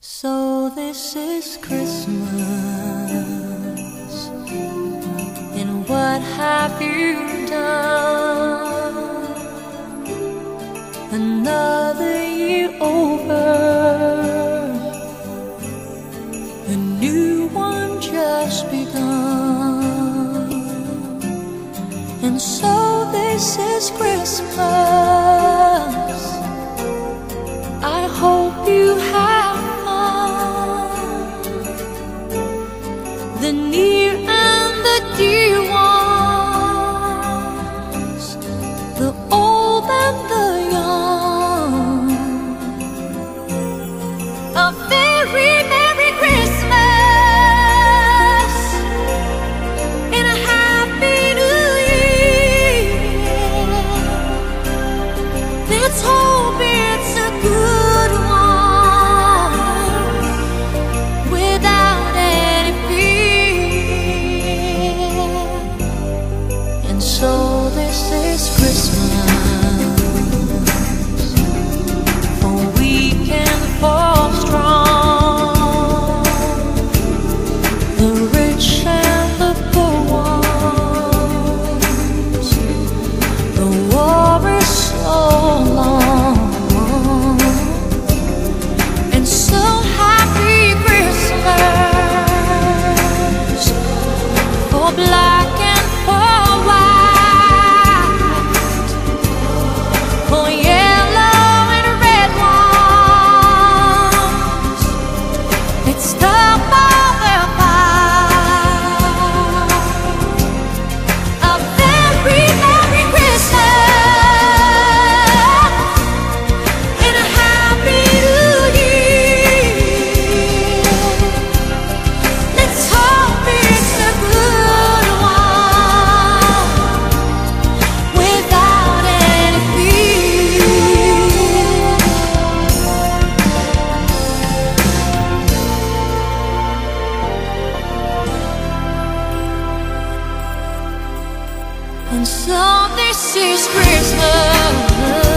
So this is Christmas, and what have you done? Another year over, a new one just begun, and so this is Christmas. the old and the young. A very Merry Christmas and a Happy New Year. Let's hope it's a good. Black. So this is Christmas.